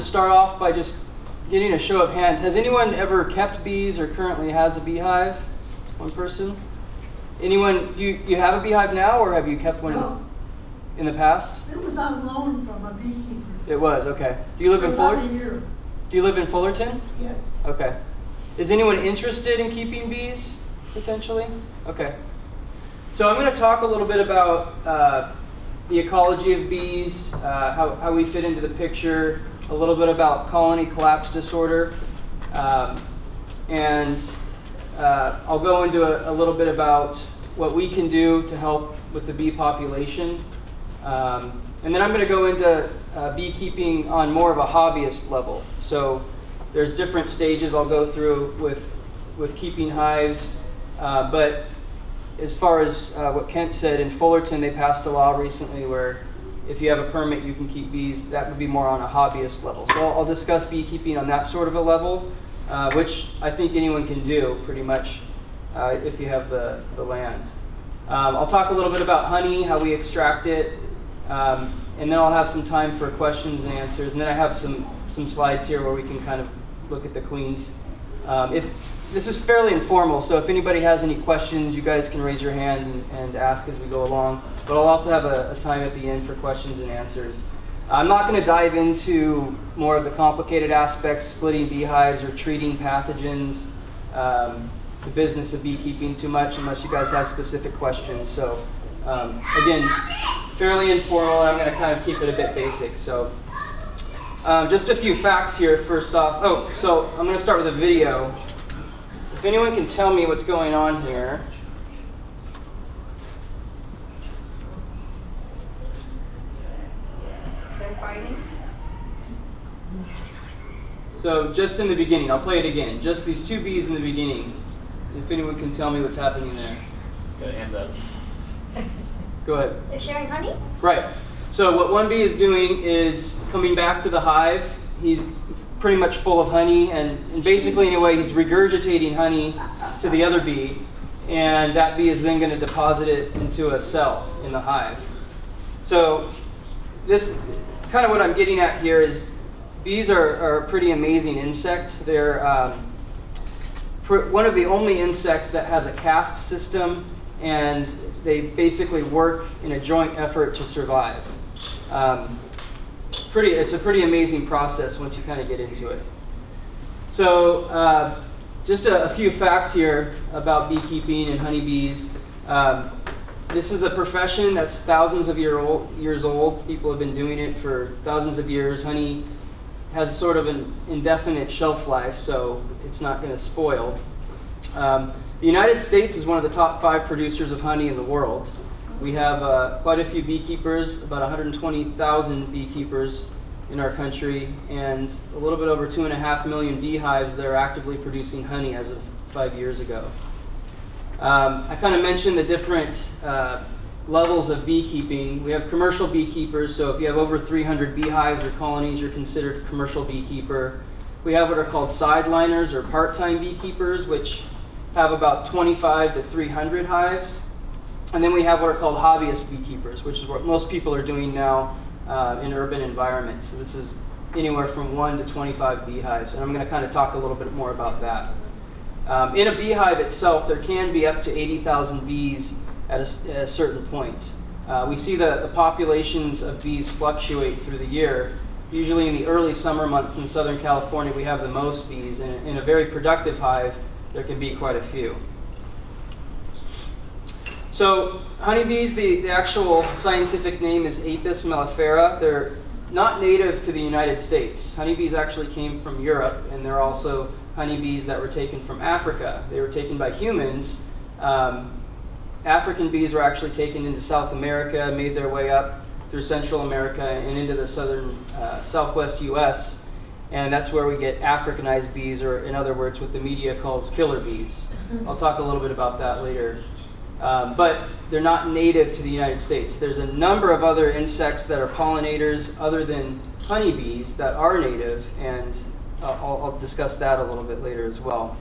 to start off by just getting a show of hands. Has anyone ever kept bees or currently has a beehive? One person? Anyone, you, you have a beehive now or have you kept one No, in the past? it was on loan from a beekeeper. It was, okay. Do you live in For about a Fullerton? Do you live in Fullerton? yes. Okay. Is anyone interested in keeping bees potentially? Okay. So I'm going to talk a little bit about uh, the ecology of bees, uh, how, how we fit into the picture, a little bit about colony collapse disorder, um, and uh, I'll go into a, a little bit about what we can do to help with the bee population. Um, and then I'm going to go into uh, beekeeping on more of a hobbyist level. So there's different stages I'll go through with, with keeping hives. Uh, but as far as uh, what Kent said, in Fullerton, they passed a law recently where if you have a permit, you can keep bees. That would be more on a hobbyist level. So I'll, I'll discuss beekeeping on that sort of a level, uh, which I think anyone can do pretty much uh, if you have the, the land. Um, I'll talk a little bit about honey, how we extract it, um, and then I'll have some time for questions and answers. And then I have some, some slides here where we can kind of look at the queens. Um, if this is fairly informal, so if anybody has any questions, you guys can raise your hand and, and ask as we go along. But I'll also have a, a time at the end for questions and answers. I'm not going to dive into more of the complicated aspects, splitting beehives or treating pathogens, um, the business of beekeeping too much, unless you guys have specific questions. So, um, again, fairly informal, I'm going to kind of keep it a bit basic. So, um, just a few facts here. First off, oh, so I'm going to start with a video. If anyone can tell me what's going on here. They're fighting? So just in the beginning, I'll play it again. Just these two bees in the beginning. If anyone can tell me what's happening there. Good, hands up. Go ahead. They're sharing honey? Right. So what one bee is doing is coming back to the hive. He's pretty much full of honey, and, and basically, in a way, he's regurgitating honey to the other bee, and that bee is then going to deposit it into a cell in the hive. So this kind of what I'm getting at here is bees are, are a pretty amazing insect. They're um, one of the only insects that has a caste system, and they basically work in a joint effort to survive. Um, pretty, it's a pretty amazing process once you kind of get into it. So, uh, just a, a few facts here about beekeeping and honeybees. Um, this is a profession that's thousands of year old, years old. People have been doing it for thousands of years. Honey has sort of an indefinite shelf life, so it's not going to spoil. Um, the United States is one of the top five producers of honey in the world. We have uh, quite a few beekeepers, about 120,000 beekeepers in our country, and a little bit over two and a half million beehives that are actively producing honey as of five years ago. Um, I kind of mentioned the different uh, levels of beekeeping. We have commercial beekeepers, so if you have over 300 beehives or colonies, you're considered a commercial beekeeper. We have what are called sideliners or part time beekeepers, which have about 25 to 300 hives. And then we have what are called hobbyist beekeepers, which is what most people are doing now uh, in urban environments. So this is anywhere from 1 to 25 beehives. And I'm going to kind of talk a little bit more about that. Um, in a beehive itself, there can be up to 80,000 bees at a, at a certain point. Uh, we see the, the populations of bees fluctuate through the year. Usually in the early summer months in Southern California, we have the most bees. And in a very productive hive, there can be quite a few. So honeybees, the, the actual scientific name is Apis mellifera. They're not native to the United States. Honeybees actually came from Europe, and they're also honeybees that were taken from Africa. They were taken by humans. Um, African bees were actually taken into South America, made their way up through Central America and into the southern, uh, southwest U.S. And that's where we get Africanized bees, or in other words, what the media calls killer bees. I'll talk a little bit about that later. Um, but they're not native to the United States. There's a number of other insects that are pollinators other than honeybees that are native, and uh, I'll, I'll, discuss that a little bit later as well.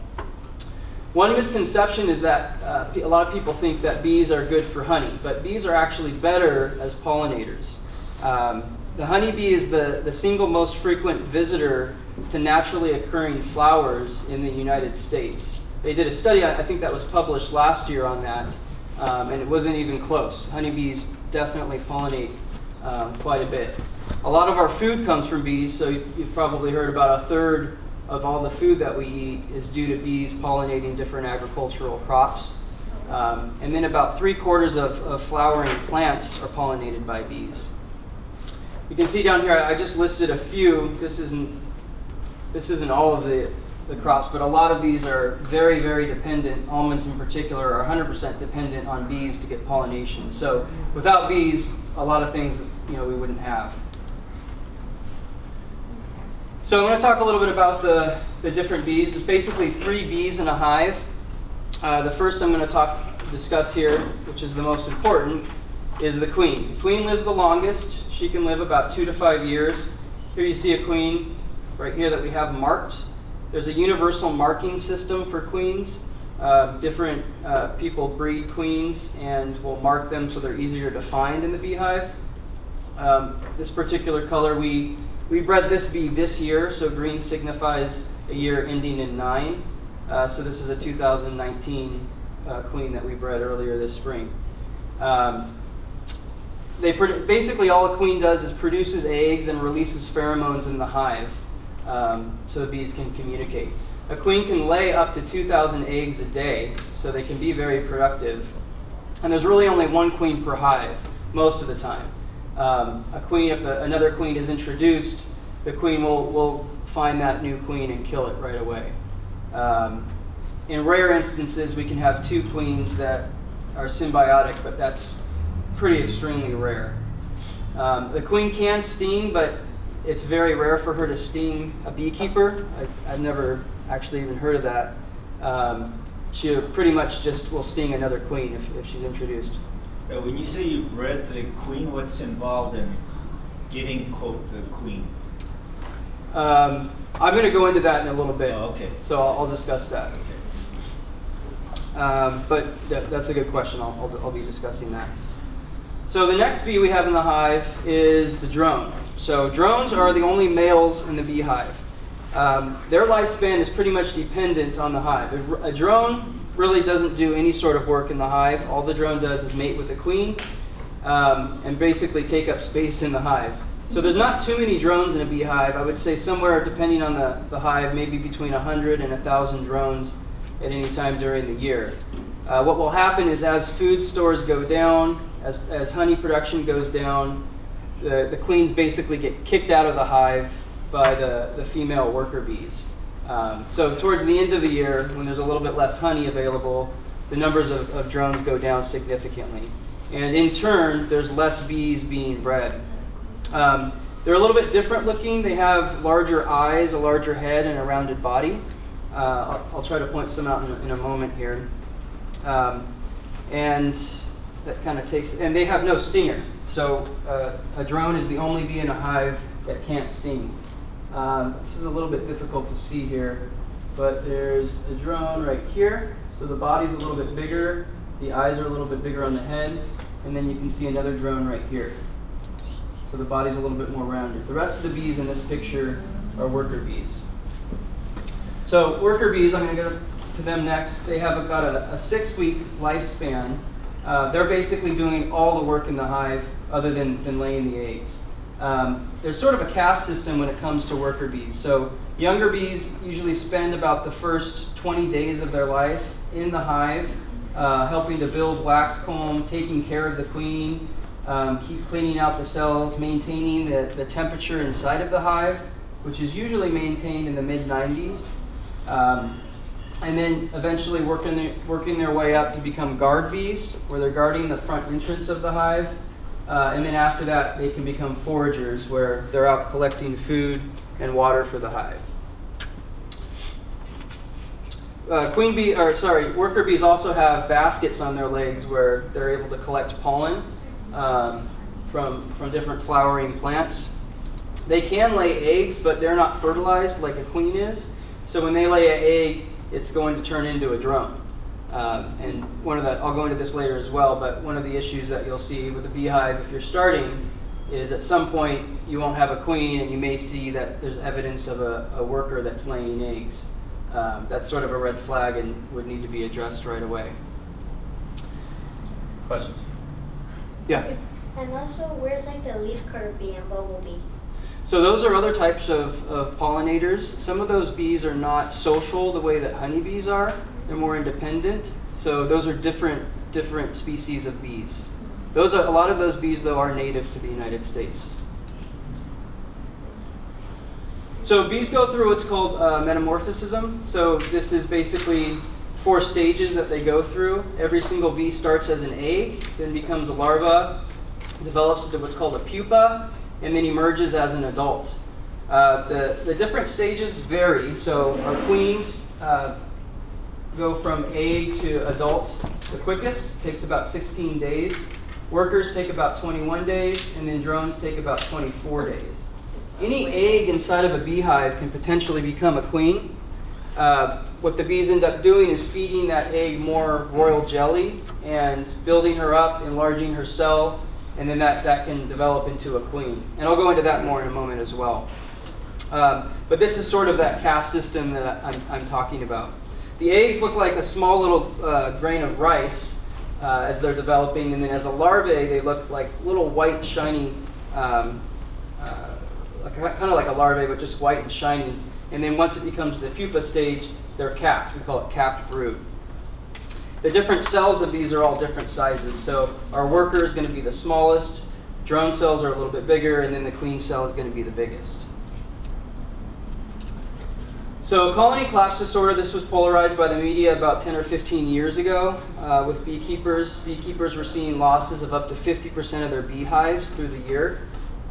One misconception is that uh, a lot of people think that bees are good for honey, but bees are actually better as pollinators. Um, the honeybee is the, the single most frequent visitor to naturally occurring flowers in the United States. They did a study, I think that was published last year on that, um, and it wasn't even close. Honeybees definitely pollinate um, quite a bit. A lot of our food comes from bees, so you've probably heard about a third of all the food that we eat is due to bees pollinating different agricultural crops. Um, and then about three quarters of, of flowering plants are pollinated by bees. You can see down here, I just listed a few. This isn't, this isn't all of the, the crops, but a lot of these are very, very dependent. Almonds in particular are 100% dependent on bees to get pollination. So without bees, a lot of things you know we wouldn't have. So I'm going to talk a little bit about the, the different bees. There's basically three bees in a hive. Uh, the first I'm going to talk discuss here, which is the most important, is the queen. The queen lives the longest. She can live about two to five years. Here you see a queen right here that we have marked. There's a universal marking system for queens. Uh, different uh, people breed queens and will mark them so they're easier to find in the beehive. Um, this particular color we we bred this bee this year, so green signifies a year ending in nine. Uh, so this is a 2019 uh, queen that we bred earlier this spring. Um, they basically all a queen does is produces eggs and releases pheromones in the hive, um, so the bees can communicate. A queen can lay up to 2,000 eggs a day, so they can be very productive. And there's really only one queen per hive most of the time um, a queen, if a, another queen is introduced, the queen will, will find that new queen and kill it right away. Um, in rare instances, we can have two queens that are symbiotic, but that's pretty extremely rare. Um, the queen can sting, but it's very rare for her to sting a beekeeper. I, have never actually even heard of that. Um, she pretty much just will sting another queen if, if she's introduced. Uh, when you say you bred the queen, what's involved in getting, quote, the queen? Um, I'm going to go into that in a little bit. Oh, okay. So I'll, I'll discuss that. Okay. Um, but th that's a good question. I'll, I'll, I'll, be discussing that. So the next bee we have in the hive is the drone. So drones are the only males in the beehive. Um, their lifespan is pretty much dependent on the hive. A drone really doesn't do any sort of work in the hive. All the drone does is mate with the queen um, and basically take up space in the hive. So there's not too many drones in a beehive. I would say somewhere, depending on the, the hive, maybe between 100 and 1,000 drones at any time during the year. Uh, what will happen is as food stores go down, as, as honey production goes down, the, the queens basically get kicked out of the hive by the, the female worker bees. Um, so towards the end of the year, when there's a little bit less honey available, the numbers of, of drones go down significantly. And in turn, there's less bees being bred. Um, they're a little bit different looking. They have larger eyes, a larger head, and a rounded body. Uh, I'll, I'll, try to point some out in, in a moment here. Um, and that kind of takes, and they have no stinger. So uh, a drone is the only bee in a hive that can't sting. Um, this is a little bit difficult to see here, but there's a drone right here. So the body's a little bit bigger, the eyes are a little bit bigger on the head, and then you can see another drone right here. So the body's a little bit more rounded. The rest of the bees in this picture are worker bees. So worker bees, I'm going to go to them next. They have about a, a six-week lifespan. Uh, they're basically doing all the work in the hive other than, than laying the eggs. Um, there's sort of a caste system when it comes to worker bees. So younger bees usually spend about the first 20 days of their life in the hive, uh, helping to build wax comb, taking care of the queen, um, keep cleaning out the cells, maintaining the, the temperature inside of the hive, which is usually maintained in the mid 90s. Um, and then eventually working working their way up to become guard bees, where they're guarding the front entrance of the hive uh, and then after that, they can become foragers where they're out collecting food and water for the hive. Uh, queen bee, or sorry, worker bees also have baskets on their legs where they're able to collect pollen um, from, from different flowering plants. They can lay eggs, but they're not fertilized like a queen is. So when they lay an egg, it's going to turn into a drone. Um, and one of the, I'll go into this later as well, but one of the issues that you'll see with the beehive, if you're starting, is at some point you won't have a queen and you may see that there's evidence of a, a worker that's laying eggs. Um, that's sort of a red flag and would need to be addressed right away. Questions? Yeah. And also, where's like the leaf cutter bee and bumblebee? So those are other types of, of pollinators. Some of those bees are not social the way that honeybees are. They're more independent. So those are different different species of bees. Those are a lot of those bees though are native to the United States. So bees go through what's called uh, metamorphism. So this is basically four stages that they go through. Every single bee starts as an egg, then becomes a larva, develops into what's called a pupa, and then emerges as an adult. Uh, the, the different stages vary. So our queens uh, go from egg to adult the quickest, takes about 16 days. Workers take about 21 days, and then drones take about 24 days. Any egg inside of a beehive can potentially become a queen. Uh, what the bees end up doing is feeding that egg more royal jelly and building her up, enlarging her cell, and then that, that can develop into a queen. And I'll go into that more in a moment as well. Um, but this is sort of that caste system that I'm, I'm talking about. The eggs look like a small little uh, grain of rice uh, as they're developing, and then as a larvae, they look like little white, shiny, um, uh, kind of like a larvae, but just white and shiny. And then once it becomes the pupa stage, they're capped. We call it capped brood. The different cells of these are all different sizes. So our worker is going to be the smallest, drone cells are a little bit bigger, and then the queen cell is going to be the biggest. So colony collapse disorder, this was polarized by the media about 10 or 15 years ago uh, with beekeepers. Beekeepers were seeing losses of up to 50% of their beehives through the year.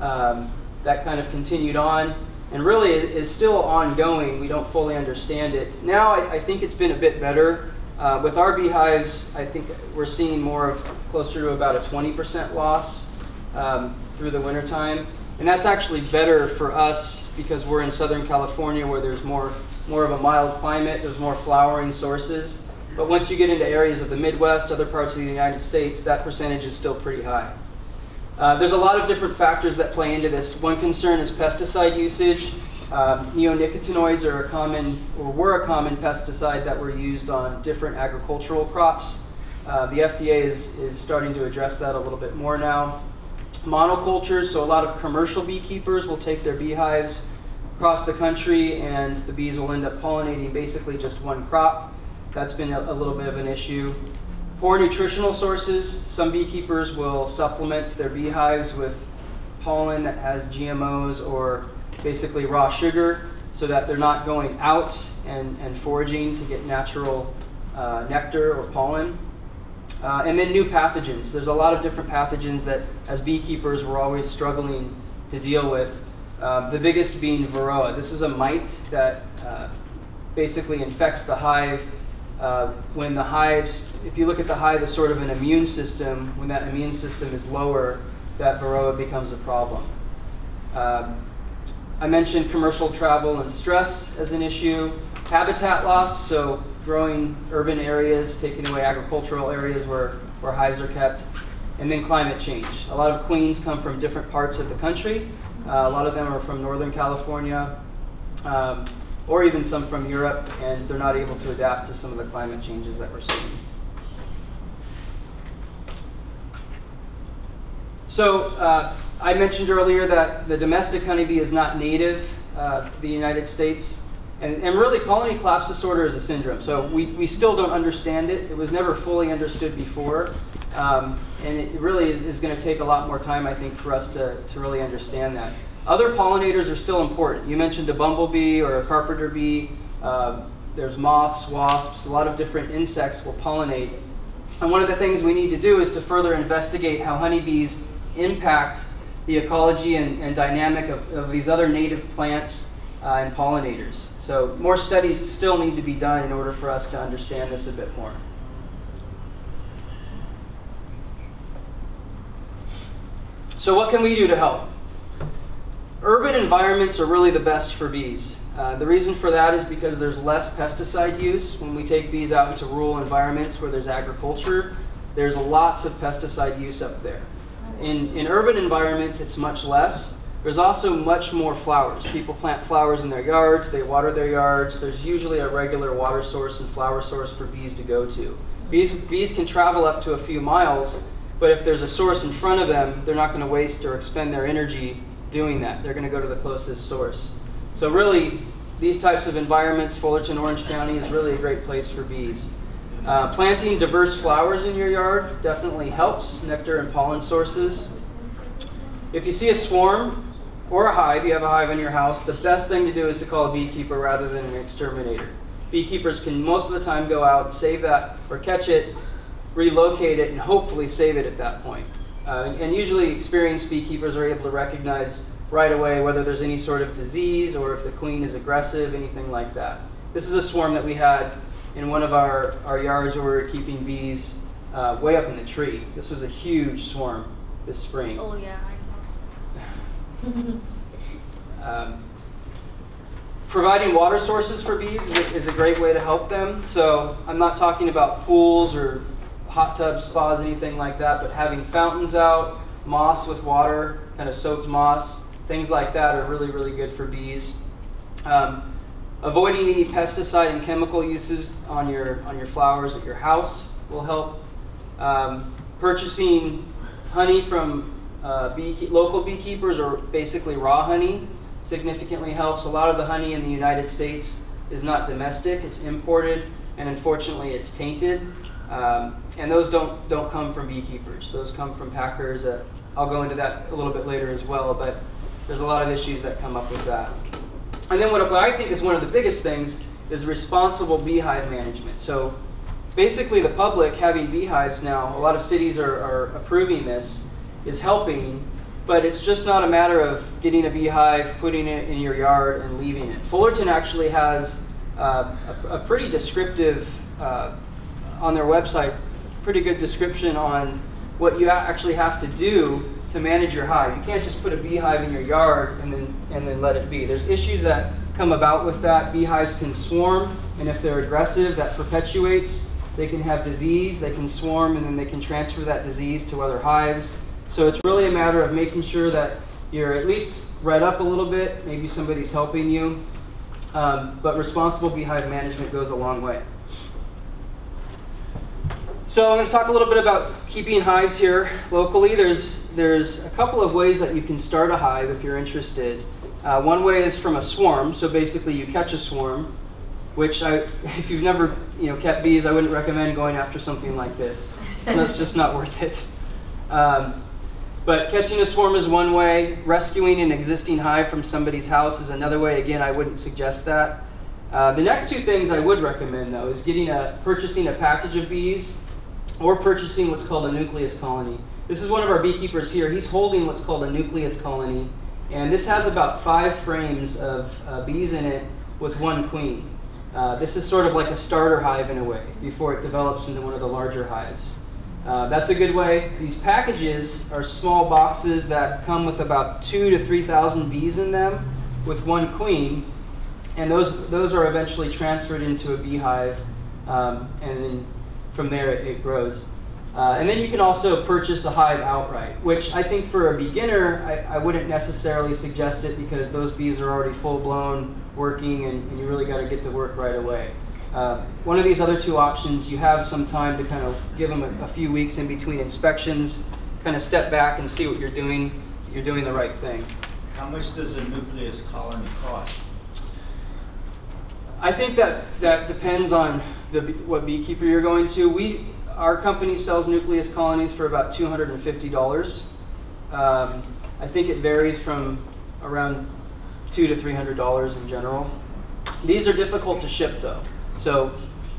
Um, that kind of continued on and really is still ongoing. We don't fully understand it. Now I, I think it's been a bit better. Uh, with our beehives, I think we're seeing more of closer to about a 20% loss um, through the wintertime. And that's actually better for us because we're in Southern California where there's more, more of a mild climate, there's more flowering sources. But once you get into areas of the Midwest, other parts of the United States, that percentage is still pretty high. Uh, there's a lot of different factors that play into this. One concern is pesticide usage. Uh, neonicotinoids are a common, or were a common pesticide that were used on different agricultural crops. Uh, the FDA is, is starting to address that a little bit more now monocultures, so a lot of commercial beekeepers will take their beehives across the country and the bees will end up pollinating basically just one crop. That's been a, a little bit of an issue. Poor nutritional sources. Some beekeepers will supplement their beehives with pollen that has GMOs or basically raw sugar so that they're not going out and, and foraging to get natural uh, nectar or pollen. Uh, and then new pathogens. There's a lot of different pathogens that, as beekeepers, we're always struggling to deal with. Uh, the biggest being Varroa. This is a mite that uh, basically infects the hive. Uh, when the hives, if you look at the hive as sort of an immune system, when that immune system is lower, that Varroa becomes a problem. Um, I mentioned commercial travel and stress as an issue. Habitat loss, so growing urban areas, taking away agricultural areas where, where hives are kept, and then climate change. A lot of queens come from different parts of the country. Uh, a lot of them are from Northern California, um, or even some from Europe, and they're not able to adapt to some of the climate changes that we're seeing. So uh, I mentioned earlier that the domestic honeybee is not native uh, to the United States. And, and really, colony collapse disorder is a syndrome. So we, we still don't understand it. It was never fully understood before. Um, and it really is, is going to take a lot more time, I think, for us to, to really understand that. Other pollinators are still important. You mentioned a bumblebee or a carpenter bee. Uh, there's moths, wasps, a lot of different insects will pollinate. And one of the things we need to do is to further investigate how honeybees impact the ecology and, and dynamic of, of these other native plants uh, and pollinators. So more studies still need to be done in order for us to understand this a bit more. So what can we do to help? Urban environments are really the best for bees. Uh, the reason for that is because there's less pesticide use. When we take bees out into rural environments where there's agriculture, there's lots of pesticide use up there. In, in urban environments, it's much less. There's also much more flowers. People plant flowers in their yards, they water their yards. There's usually a regular water source and flower source for bees to go to. Bees, bees can travel up to a few miles, but if there's a source in front of them, they're not going to waste or expend their energy doing that. They're going to go to the closest source. So, really, these types of environments, Fullerton, Orange County, is really a great place for bees. Uh, planting diverse flowers in your yard definitely helps, nectar and pollen sources. If you see a swarm or a hive, you have a hive in your house, the best thing to do is to call a beekeeper rather than an exterminator. Beekeepers can most of the time go out, save that, or catch it, relocate it, and hopefully save it at that point. Uh, and usually, experienced beekeepers are able to recognize right away whether there's any sort of disease or if the queen is aggressive, anything like that. This is a swarm that we had in one of our, our yards where we were keeping bees uh, way up in the tree. This was a huge swarm this spring. Oh yeah. Um, providing water sources for bees is a, is a great way to help them. So I'm not talking about pools or hot tubs, spas, anything like that, but having fountains out, moss with water, kind of soaked moss, things like that are really, really good for bees. Um, avoiding any pesticide and chemical uses on your on your flowers at your house will help. Um, purchasing honey from uh, beekeep- local beekeepers or basically raw honey significantly helps. A lot of the honey in the United States is not domestic; it's imported, and unfortunately, it's tainted. Um, and those don't don't come from beekeepers. Those come from packers. That I'll go into that a little bit later as well. But there's a lot of issues that come up with that. And then what I think is one of the biggest things is responsible beehive management. So basically, the public having beehives now, a lot of cities are, are approving this, is helping, but it's just not a matter of getting a beehive, putting it in your yard, and leaving it. Fullerton actually has uh, a, a pretty descriptive, uh, on their website, pretty good description on what you actually have to do to manage your hive. You can't just put a beehive in your yard and then and then let it be. There's issues that come about with that. Beehives can swarm, and if they're aggressive, that perpetuates. They can have disease, they can swarm, and then they can transfer that disease to other hives. So it's really a matter of making sure that you're at least read up a little bit. Maybe somebody's helping you. Um, but responsible beehive management goes a long way. So I'm going to talk a little bit about keeping hives here locally. There's there's a couple of ways that you can start a hive if you're interested. Uh, one way is from a swarm. So basically, you catch a swarm, which I, if you've never you know kept bees, I wouldn't recommend going after something like this. It's just not worth it. Um, but catching a swarm is one way. Rescuing an existing hive from somebody's house is another way. Again, I wouldn't suggest that. Uh, the next two things I would recommend though is getting a purchasing a package of bees or purchasing what's called a nucleus colony. This is one of our beekeepers here. He's holding what's called a nucleus colony, and this has about five frames of uh, bees in it with one queen. Uh, this is sort of like a starter hive in a way before it develops into one of the larger hives. Uh, that's a good way. These packages are small boxes that come with about two to three thousand bees in them, with one queen, and those those are eventually transferred into a beehive, um, and then from there it, it grows. Uh, and then you can also purchase the hive outright, which I think for a beginner, I, I wouldn't necessarily suggest it because those bees are already full blown working and, and you really got to get to work right away. Uh, one of these other two options, you have some time to kind of give them a, a few weeks in between inspections, kind of step back and see what you're doing. You're doing the right thing. How much does a nucleus colony cost? I think that that depends on the what beekeeper you're going to. We our company sells nucleus colonies for about two hundred and fifty dollars. Um, I think it varies from around two to three hundred dollars in general. These are difficult to ship though, so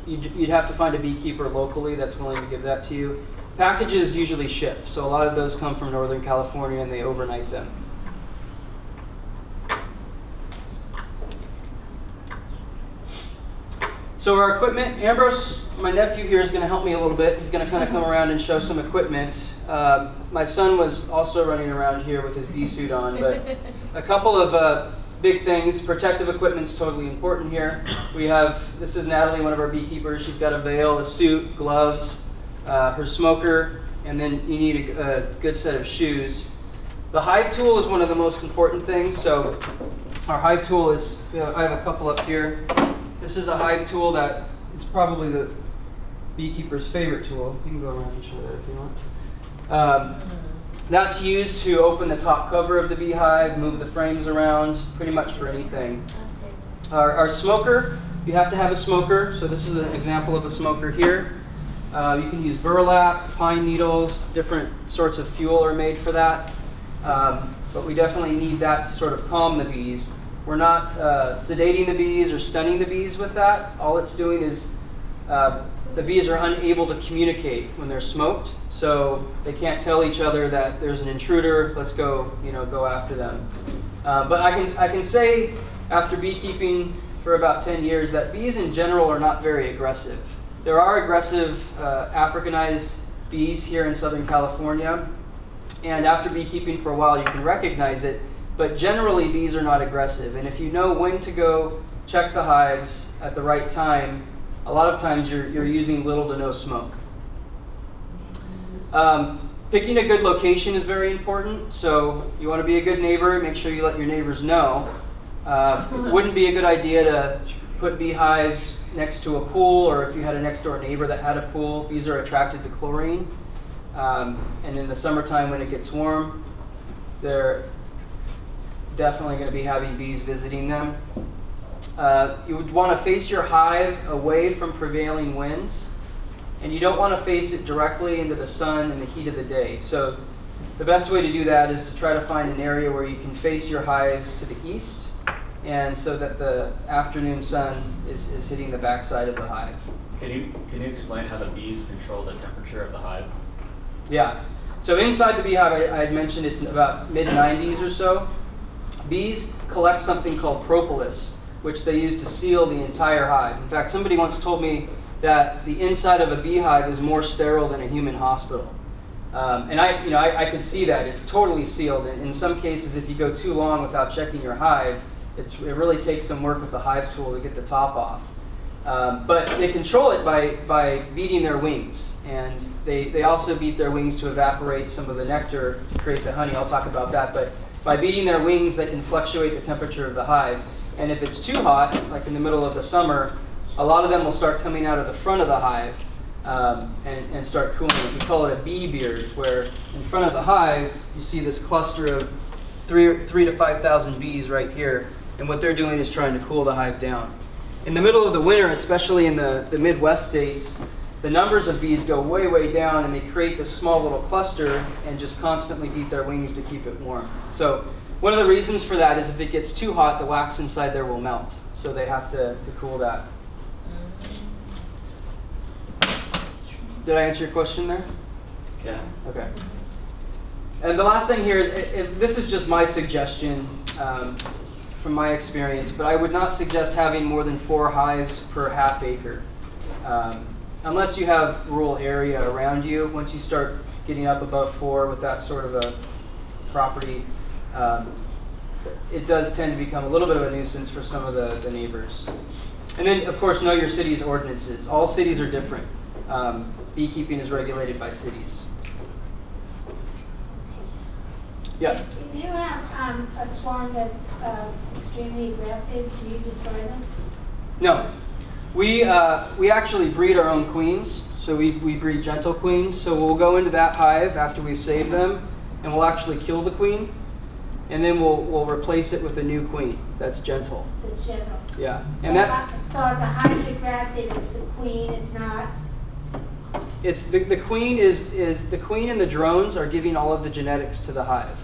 you'd, you'd have to find a beekeeper locally that's willing to give that to you. Packages usually ship, so a lot of those come from Northern California and they overnight them. So our equipment, Ambrose, my nephew here is going to help me a little bit. He's going to kind of come around and show some equipment. Um, my son was also running around here with his bee suit on, but a couple of uh, big things. Protective equipment's totally important here. We have, this is Natalie, one of our beekeepers. She's got a veil, a suit, gloves, uh, her smoker, and then you need a, a good set of shoes. The hive tool is one of the most important things. So our hive tool is, you know, I have a couple up here. This is a hive tool that is probably the beekeeper's favorite tool. You can go around and show that if you want. Um, that's used to open the top cover of the beehive, move the frames around, pretty much for anything. Our, our smoker, you have to have a smoker. So this is an example of a smoker here. Uh, you can use burlap, pine needles, different sorts of fuel are made for that. Um, but we definitely need that to sort of calm the bees. We're not uh, sedating the bees or stunning the bees with that. All it's doing is uh, the bees are unable to communicate when they're smoked, so they can't tell each other that there's an intruder. Let's go, you know, go after them. Uh, but I can I can say after beekeeping for about 10 years that bees in general are not very aggressive. There are aggressive uh, Africanized bees here in Southern California, and after beekeeping for a while, you can recognize it. But generally, bees are not aggressive, and if you know when to go check the hives at the right time, a lot of times you're, you're using little to no smoke. Um, picking a good location is very important. So you want to be a good neighbor, make sure you let your neighbors know. Uh, it wouldn't be a good idea to put beehives next to a pool, or if you had a next door neighbor that had a pool, bees are attracted to chlorine. Um, and in the summertime when it gets warm, they're definitely going to be having bees visiting them. Uh, you would want to face your hive away from prevailing winds, and you don't want to face it directly into the sun and the heat of the day. So, the best way to do that is to try to find an area where you can face your hives to the east, and so that the afternoon sun is, is hitting the backside of the hive. Can you can you explain how the bees control the temperature of the hive? Yeah. So inside the beehive, I, I had mentioned it's about mid 90s or so. Bees collect something called propolis, which they use to seal the entire hive. In fact, somebody once told me that the inside of a beehive is more sterile than a human hospital. Um, and I, you know, I, I could see that it's totally sealed. And in some cases, if you go too long without checking your hive, it's, it really takes some work with the hive tool to get the top off. Um, but they control it by, by beating their wings. And they, they also beat their wings to evaporate some of the nectar to create the honey. I'll talk about that. But by beating their wings, they can fluctuate the temperature of the hive. And if it's too hot, like in the middle of the summer, a lot of them will start coming out of the front of the hive um, and, and start cooling. We call it a bee beard, where in front of the hive, you see this cluster of three, three to 5,000 bees right here. And what they're doing is trying to cool the hive down. In the middle of the winter, especially in the, the Midwest states, the numbers of bees go way, way down and they create this small little cluster and just constantly beat their wings to keep it warm. So one of the reasons for that is if it gets too hot, the wax inside there will melt. So they have to, to cool that. Did I answer your question there? Yeah. Okay. And the last thing here, i- i- this is just my suggestion um, from my experience, but I would not suggest having more than four hives per half acre. Um, unless you have rural area around you, once you start getting up above four with that sort of a property, um, it does tend to become a little bit of a nuisance for some of the, the neighbors. And then, of course, know your city's ordinances. All cities are different. Um, beekeeping is regulated by cities. Yeah. If you have um, a swarm that's uh, extremely aggressive, do you destroy them? No. We, uh, we actually breed our own queens. So we, we breed gentle queens. So we'll go into that hive after we've saved them and we'll actually kill the queen. And then we'll, we'll replace it with a new queen that's gentle. That's gentle. Yeah. So, And that, hi- so the hive's aggressive, it's the queen, it's not, it's the, the queen is, is the queen and the drones are giving all of the genetics to the hive.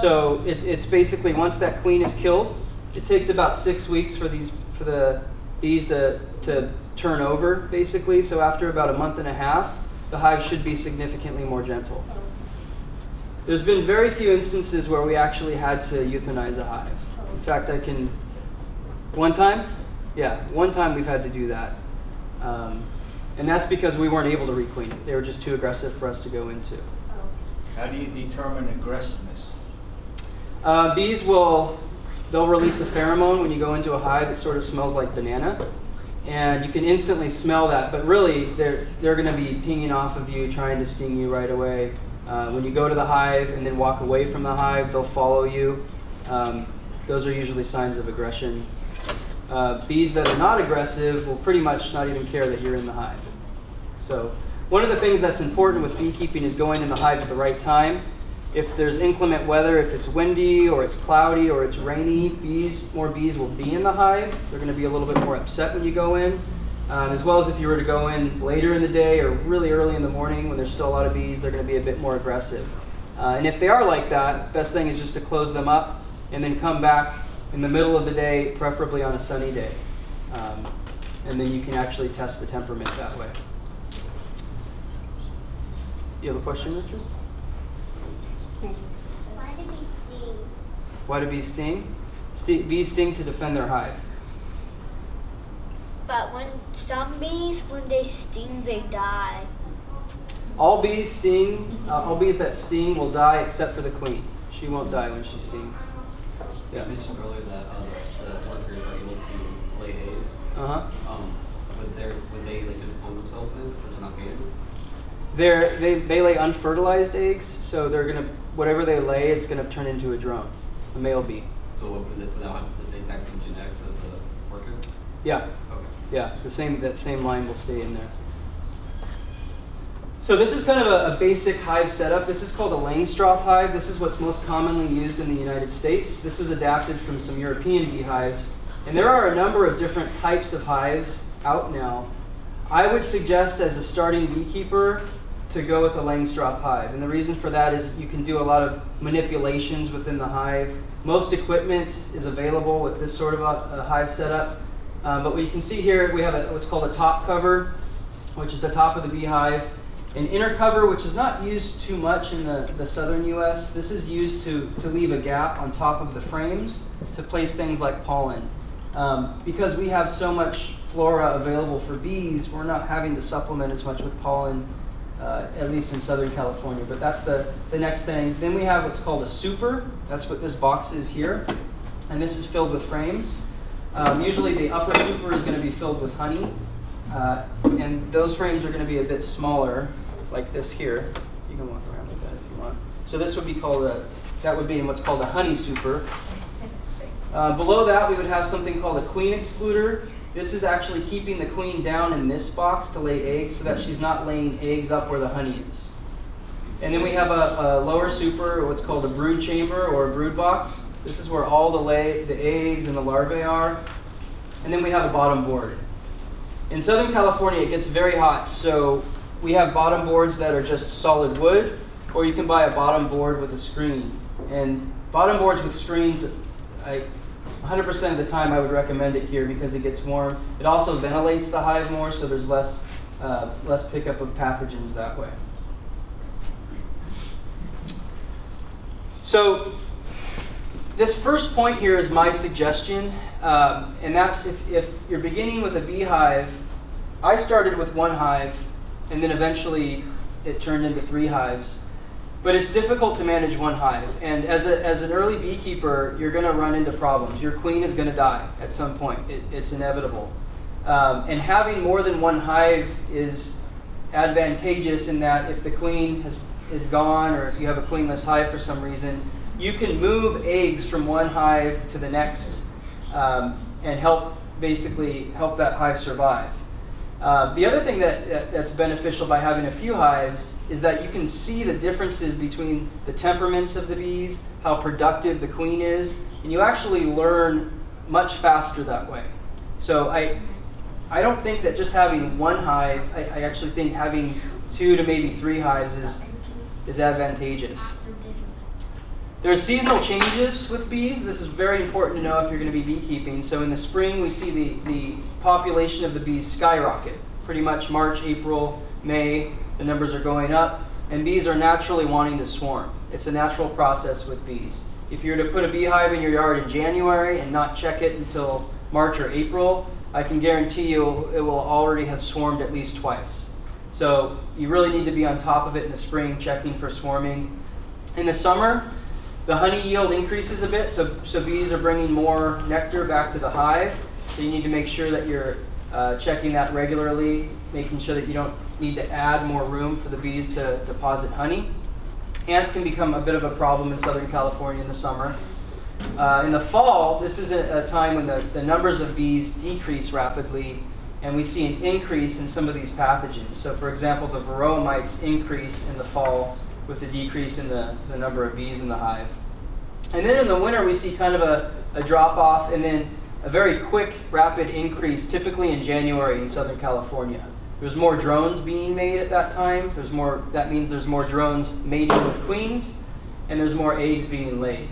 So oh. it, it's basically once that queen is killed, it takes about six weeks for these for the bees to, to turn over basically. So after about a month and a half, the hive should be significantly more gentle. Oh. There's been very few instances where we actually had to euthanize a hive. In fact, I can. One time, yeah, one time we've had to do that, um, and that's because we weren't able to requeen it. They were just too aggressive for us to go into. How do you determine aggressiveness? Uh, bees will, they'll release a pheromone when you go into a hive. It sort of smells like banana. and you can instantly smell that. But really, they're they're going to be pinging off of you, trying to sting you right away. Uh, when you go to the hive and then walk away from the hive, they'll follow you. Um, those are usually signs of aggression. Uh, bees that are not aggressive will pretty much not even care that you're in the hive. So, one of the things that's important with beekeeping is going in the hive at the right time. If there's inclement weather, if it's windy or it's cloudy or it's rainy, bees, more bees will be in the hive. They're going to be a little bit more upset when you go in. Um, as well as if you were to go in later in the day or really early in the morning when there's still a lot of bees, they're going to be a bit more aggressive. Uh, and if they are like that, best thing is just to close them up and then come back in the middle of the day, preferably on a sunny day. Um, and then you can actually test the temperament that way. You have a question, Richard? Why do we sting? Why do bees sting? Sti- bees sting to defend their hive. But when some bees, when they sting, they die. All bees sting. Uh, all bees that sting will die except for the queen. She won't die when she stings. You mentioned earlier that um, the workers are able to lay eggs. Uh huh. Um, would they would they like just clone themselves in because they're not mated? They're, they they lay unfertilized eggs, so they're gonna whatever they lay is gonna turn into a drone, a male bee. So what would it, would that have the exact same genetics as the worker? Yeah, Okay. Yeah. The same that same line will stay in there. So this is kind of a, a basic hive setup. This is called a Langstroth hive. This is what's most commonly used in the United States. This was adapted from some European beehives. And there are a number of different types of hives out now. I would suggest as a starting beekeeper to go with a Langstroth hive. And the reason for that is you can do a lot of manipulations within the hive. Most equipment is available with this sort of a, a hive setup. Uh, but what you can see here, we have a, what's called a top cover, which is the top of the beehive. An inner cover, which is not used too much in the, the southern US. This is used to, to leave a gap on top of the frames to place things like pollen. Um, because we have so much flora available for bees, we're not having to supplement as much with pollen, uh, at least in Southern California. But that's the, the next thing. Then we have what's called a super. That's what this box is here. And this is filled with frames. Um, usually the upper super is going to be filled with honey. Uh, and those frames are going to be a bit smaller, like this here. You can walk around with that if you want. So this would be called a, that would be in what's called a honey super. Uh, below that, we would have something called a queen excluder. This is actually keeping the queen down in this box to lay eggs so that she's not laying eggs up where the honey is. And then we have a, a lower super, what's called a brood chamber or a brood box. This is where all the, lay, the eggs and the larvae are. And then we have a bottom board. In Southern California, it gets very hot, so we have bottom boards that are just solid wood, or you can buy a bottom board with a screen. And bottom boards with screens, I 100% of the time I would recommend it here because it gets warm. It also ventilates the hive more, so there's less uh, less pickup of pathogens that way. So this first point here is my suggestion, um, and that's if, if you're beginning with a beehive, I started with one hive, and then eventually it turned into three hives. But it's difficult to manage one hive, and as, a, as an early beekeeper, you're going to run into problems. Your queen is going to die at some point, it, it's inevitable. Um, and having more than one hive is advantageous in that if the queen has, is gone or if you have a queenless hive for some reason, you can move eggs from one hive to the next um, and help basically help that hive survive. Uh, the other thing that, that, that's beneficial by having a few hives is that you can see the differences between the temperaments of the bees, how productive the queen is, and you actually learn much faster that way. So I, I don't think that just having one hive, I, I actually think having two to maybe three hives is, is advantageous. There's seasonal changes with bees. This is very important to know if you're going to be beekeeping. So in the spring, we see the, the population of the bees skyrocket. Pretty much March, April, May, the numbers are going up, and bees are naturally wanting to swarm. It's a natural process with bees. If you were to put a beehive in your yard in January and not check it until March or April, I can guarantee you it will already have swarmed at least twice. So you really need to be on top of it in the spring, checking for swarming. In the summer, the honey yield increases a bit, so, so bees are bringing more nectar back to the hive. So you need to make sure that you're uh, checking that regularly, making sure that you don't need to add more room for the bees to deposit honey. Ants can become a bit of a problem in Southern California in the summer. Uh, in the fall, this is a, a time when the, the numbers of bees decrease rapidly and we see an increase in some of these pathogens. So, for example, the varroa mites increase in the fall with the decrease in the, the number of bees in the hive. And then in the winter, we see kind of a, a drop off and then a very quick, rapid increase, typically in January in Southern California. There's more drones being made at that time. There's more, that means there's more drones mating with queens, and there's more eggs being laid.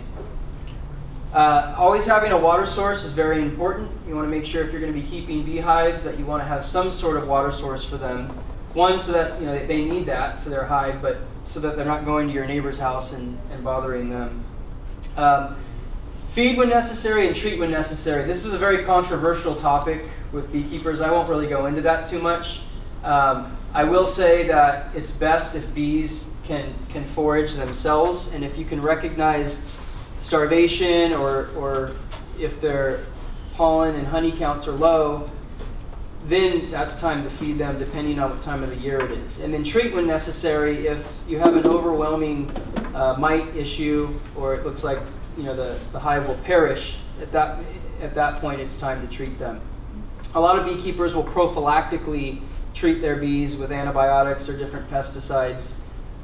Uh, always having a water source is very important. You want to make sure if you're going to be keeping beehives that you want to have some sort of water source for them. One, so that you know they need that for their hive, but so that they're not going to your neighbor's house and, and bothering them. Um, feed when necessary and treat when necessary. This is a very controversial topic with beekeepers. I won't really go into that too much. Um, I will say that it's best if bees can, can forage themselves, and if you can recognize starvation or, or if their pollen and honey counts are low, then that's time to feed them depending on what time of the year it is. And then treat when necessary if you have an overwhelming uh, mite issue or it looks like you know the, the hive will perish. At that, at that point, it's time to treat them. A lot of beekeepers will prophylactically treat their bees with antibiotics or different pesticides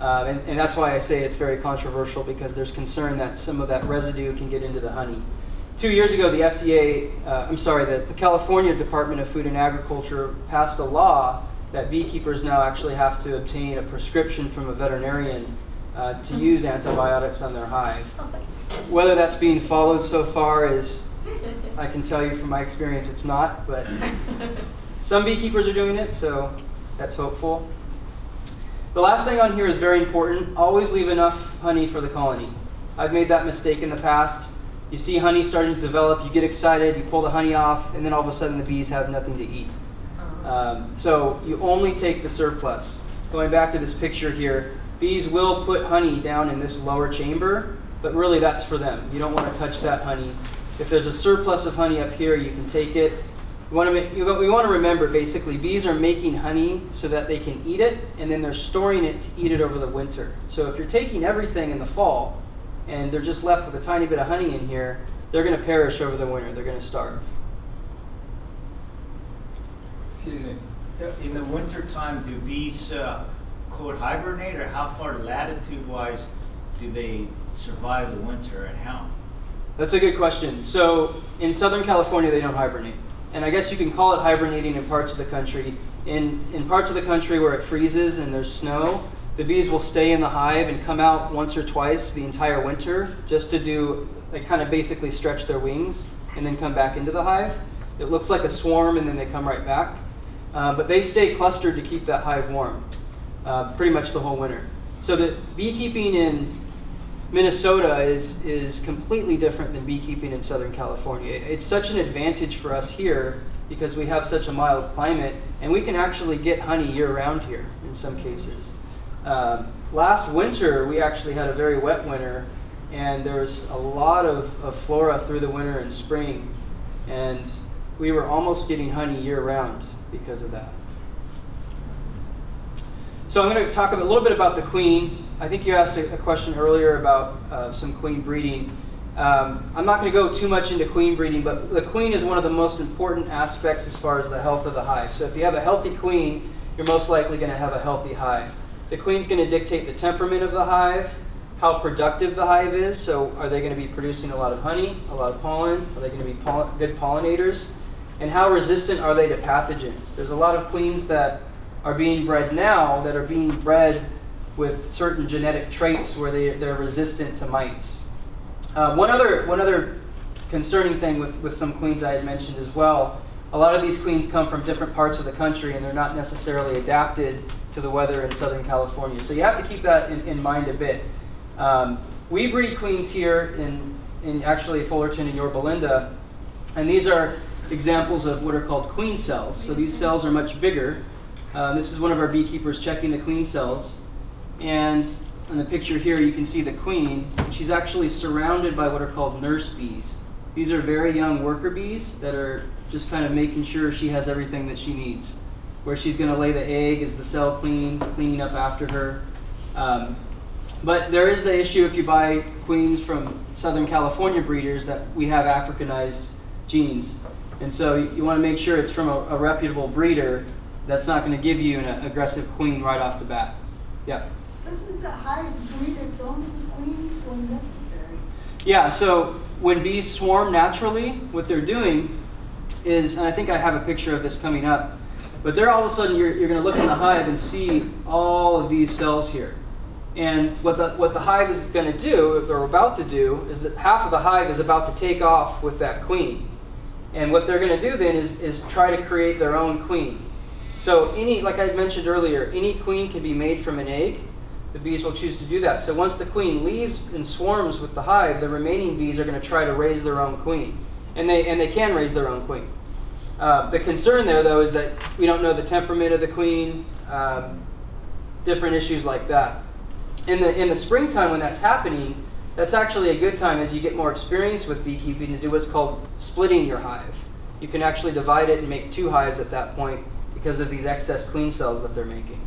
um, and, and, that's why I say it's very controversial because there's concern that some of that residue can get into the honey. Two years ago, the FDA, uh, I'm sorry, the, the California Department of Food and Agriculture passed a law that beekeepers now actually have to obtain a prescription from a veterinarian uh, to use antibiotics on their hive. Whether that's being followed so far is, I can tell you from my experience, it's not, but some beekeepers are doing it, so that's hopeful. The last thing on here is very important. Always leave enough honey for the colony. I've made that mistake in the past. You see honey starting to develop, you get excited, you pull the honey off, and then all of a sudden the bees have nothing to eat. Um, so you only take the surplus. Going back to this picture here, bees will put honey down in this lower chamber, but really that's for them. You don't want to touch that honey. If there's a surplus of honey up here, you can take it. We want, to make, we want to remember basically bees are making honey so that they can eat it and then they're storing it to eat it over the winter. So if you're taking everything in the fall and they're just left with a tiny bit of honey in here, they're going to perish over the winter. They're going to starve. Excuse me. In the winter time, do bees uh, quote hibernate or how far latitude wise do they survive the winter and how? That's a good question. So in Southern California, they don't hibernate and I guess you can call it hibernating in parts of the country. In, in parts of the country where it freezes and there's snow, the bees will stay in the hive and come out once or twice the entire winter just to do, they kind of basically stretch their wings and then come back into the hive. It looks like a swarm and then they come right back. Uh, but they stay clustered to keep that hive warm uh, pretty much the whole winter. So the beekeeping in Minnesota is, is completely different than beekeeping in Southern California. It's such an advantage for us here because we have such a mild climate and we can actually get honey year round here in some cases. Um, last winter, we actually had a very wet winter and there was a lot of, of flora through the winter and spring and we were almost getting honey year round because of that. So I'm going to talk a little bit about the queen. I think you asked a, a question earlier about uh, some queen breeding. Um, I'm not going to go too much into queen breeding, but the queen is one of the most important aspects as far as the health of the hive. So if you have a healthy queen, you're most likely going to have a healthy hive. The queen's going to dictate the temperament of the hive, how productive the hive is. So are they going to be producing a lot of honey, a lot of pollen? Are they going to be poll good pollinators? And how resistant are they to pathogens? There's a lot of queens that are being bred now that are being bred with certain genetic traits where they, they're resistant to mites. Uh, one, other, one other concerning thing with, with some queens I had mentioned as well, a lot of these queens come from different parts of the country and they're not necessarily adapted to the weather in Southern California. So you have to keep that in, in mind a bit. Um, we breed queens here in, in actually Fullerton and Yorba Linda, and these are examples of what are called queen cells. So these cells are much bigger uh, this is one of our beekeepers checking the queen cells. And in the picture here, you can see the queen. She's actually surrounded by what are called nurse bees. These are very young worker bees that are just kind of making sure she has everything that she needs. Where she's going to lay the egg, is the cell clean, cleaning up after her. Um, but there is the issue if you buy queens from Southern California breeders that we have Africanized genes. And so you, you want to make sure it's from a, a reputable breeder that's not going to give you an aggressive queen right off the bat. Yeah. Doesn't the hive breed its own queens when necessary? Yeah, so when bees swarm naturally, what they're doing is, and I think I have a picture of this coming up, but they're all of a sudden, you're, you're going to look in the hive and see all of these cells here. And what the, what the hive is going to do, or about to do, is that half of the hive is about to take off with that queen. And what they're going to do then is, is try to create their own queen. So any, like I mentioned earlier, any queen can be made from an egg. The bees will choose to do that. So once the queen leaves and swarms with the hive, the remaining bees are going to try to raise their own queen. And they, and they can raise their own queen. Uh, the concern there, though, is that we don't know the temperament of the queen, um, different issues like that. In the, in the springtime, when that's happening, that's actually a good time as you get more experience with beekeeping to do what's called splitting your hive. You can actually divide it and make two hives at that point because of these excess queen cells that they're making.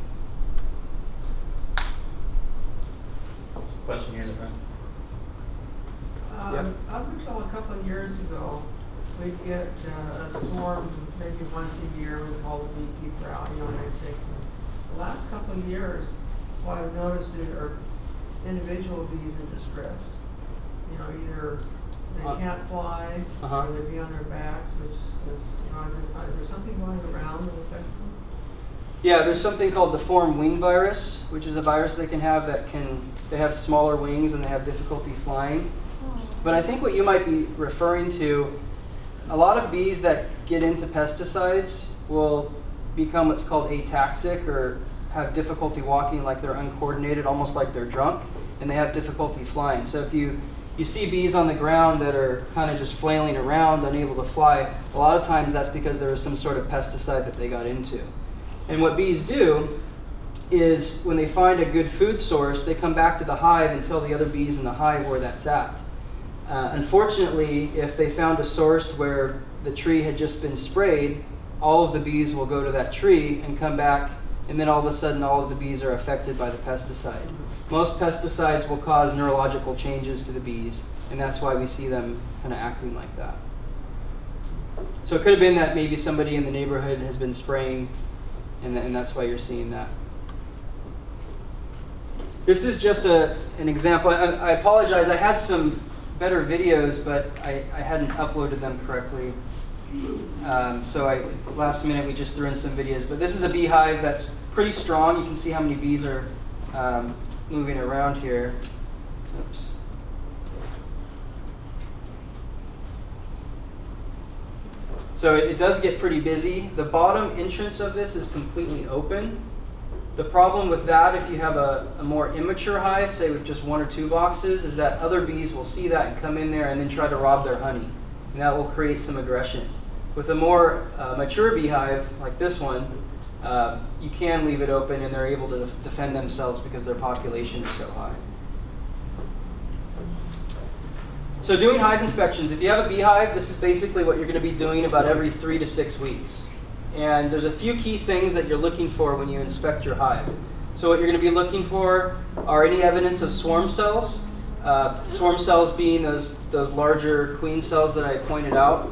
Question here in the front. Yep. Um, up until a couple of years ago, we'd get uh, a swarm maybe once a year with all the beekeeper out, you know, and they'd take them. The last couple of years, what I've noticed is, are individual bees in distress. You know, either Uh, they can't fly, uh-huh. or they be on their backs, which is, you know, I've decided, is there something going around that affects them? Yeah, there's something called deformed wing virus, which is a virus they can have that can, they have smaller wings and they have difficulty flying. But I think what you might be referring to, a lot of bees that get into pesticides will become what's called ataxic or have difficulty walking like they're uncoordinated, almost like they're drunk, and they have difficulty flying. So if you, you see bees on the ground that are kind of just flailing around, unable to fly, a lot of times that's because there was some sort of pesticide that they got into. And what bees do is when they find a good food source, they come back to the hive and tell the other bees in the hive where that's at. Uh, unfortunately, if they found a source where the tree had just been sprayed, all of the bees will go to that tree and come back, and then all of a sudden, all of the bees are affected by the pesticide. Most pesticides will cause neurological changes to the bees, and that's why we see them kind of acting like that. So it could have been that maybe somebody in the neighborhood has been spraying, and, and that's why you're seeing that. This is just a, an example. I, I apologize, I had some better videos, but I, I hadn't uploaded them correctly. Um, so I, last minute we just threw in some videos. But this is a beehive that's pretty strong. You can see how many bees are um, moving around here. Oops. So it, it does get pretty busy. The bottom entrance of this is completely open. The problem with that, if you have a, a, more immature hive, say with just one or two boxes, is that other bees will see that and come in there and then try to rob their honey. And that will create some aggression. With a more uh, mature beehive, like this one, uh, you can leave it open and they're able to defend themselves because their population is so high. So doing hive inspections, if you have a beehive, this is basically what you're going to be doing about every three to six weeks. And there's a few key things that you're looking for when you inspect your hive. So what you're going to be looking for are any evidence of swarm cells. Uh, swarm cells being those, those larger queen cells that I pointed out.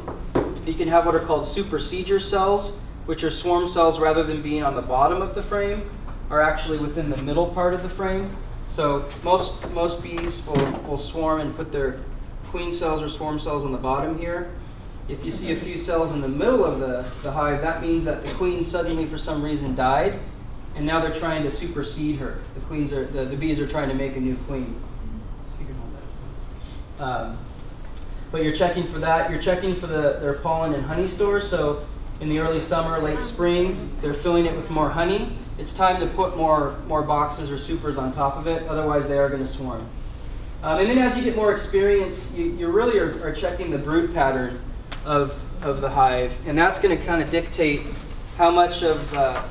You can have what are called supersedure cells, which are swarm cells rather than being on the bottom of the frame, are actually within the middle part of the frame. So most, most bees will, will swarm and put their queen cells or swarm cells on the bottom here. If you see a few cells in the middle of the, the hive, that means that the queen suddenly, for some reason, died, and now they're trying to supersede her. The queens are the, the bees are trying to make a new queen. Um, but you're checking for that. You're checking for the their pollen and honey stores. So in the early summer, late spring, they're filling it with more honey. It's time to put more more boxes or supers on top of it. Otherwise, they are going to swarm. Um, and then as you get more experience, you, you really are, are checking the brood pattern of, of the hive, and that's going to kind of dictate how much of uh,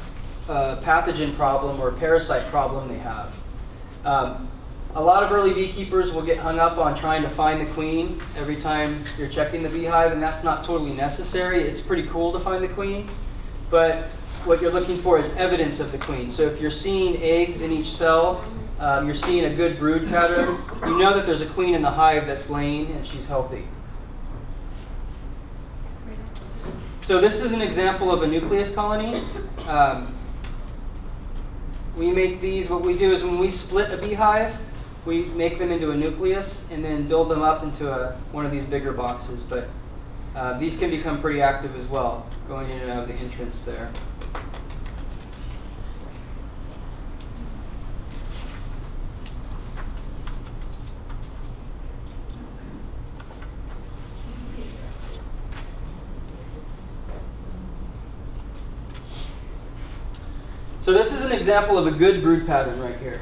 a pathogen problem or parasite problem they have. Um, a lot of early beekeepers will get hung up on trying to find the queen every time you're checking the beehive, and that's not totally necessary. It's pretty cool to find the queen, but what you're looking for is evidence of the queen. So if you're seeing eggs in each cell, um, you're seeing a good brood pattern, you know that there's a queen in the hive that's laying and she's healthy. So this is an example of a nucleus colony. Um, we make these, what we do is when we split a beehive, we make them into a nucleus and then build them up into a, one of these bigger boxes. But uh, these can become pretty active as well, going in and out of the entrance there. So this is an example of a good brood pattern right here.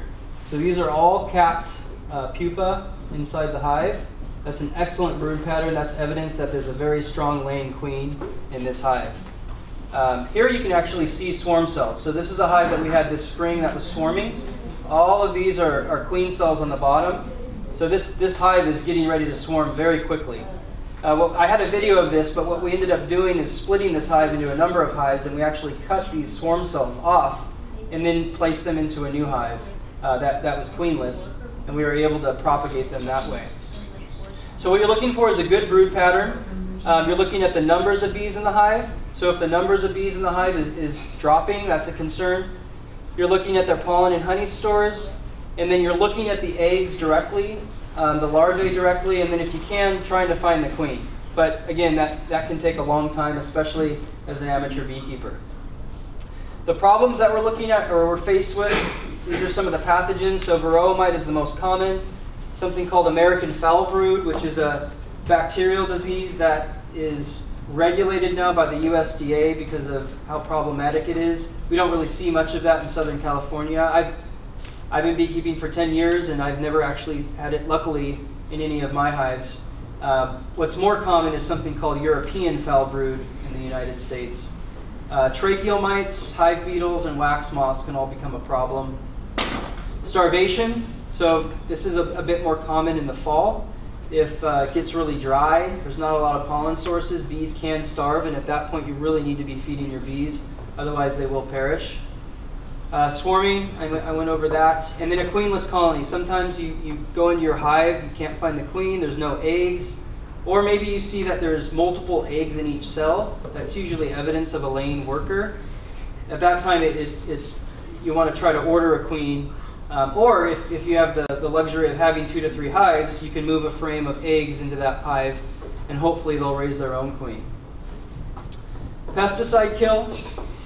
So these are all capped uh, pupa inside the hive. That's an excellent brood pattern. That's evidence that there's a very strong laying queen in this hive. Um, here you can actually see swarm cells. So this is a hive that we had this spring that was swarming. All of these are, are queen cells on the bottom. So this, this hive is getting ready to swarm very quickly. Uh, well, I had a video of this, but what we ended up doing is splitting this hive into a number of hives, and we actually cut these swarm cells off and then placed them into a new hive uh, that, that was queenless, and we were able to propagate them that way. So what you're looking for is a good brood pattern. Um, you're looking at the numbers of bees in the hive. So if the numbers of bees in the hive is, is dropping, that's a concern. You're looking at their pollen and honey stores, and then you're looking at the eggs directly, um, the larvae directly, and then if you can, trying to find the queen. But again, that, that can take a long time, especially as an amateur beekeeper. The problems that we're looking at or we're faced with, these are some of the pathogens. So varroa mite is the most common. Something called American foul brood, which is a bacterial disease that is regulated now by the USDA because of how problematic it is. We don't really see much of that in Southern California. I've, I've been beekeeping for 10 years and I've never actually had it, luckily, in any of my hives. Uh, what's more common is something called European foul brood in the United States. Uh, tracheal mites, hive beetles, and wax moths can all become a problem. Starvation. So this is a, a bit more common in the fall. If uh, it gets really dry, there's not a lot of pollen sources, bees can starve, and at that point you really need to be feeding your bees, otherwise they will perish. Uh, swarming, I, I went over that. And then a queenless colony. Sometimes you, you go into your hive, you can't find the queen, there's no eggs, or maybe you see that there's multiple eggs in each cell. That's usually evidence of a laying worker. At that time, it, it, it's you want to try to order a queen. Um, or if, if you have the, the luxury of having two to three hives, you can move a frame of eggs into that hive, and hopefully they'll raise their own queen. Pesticide kill.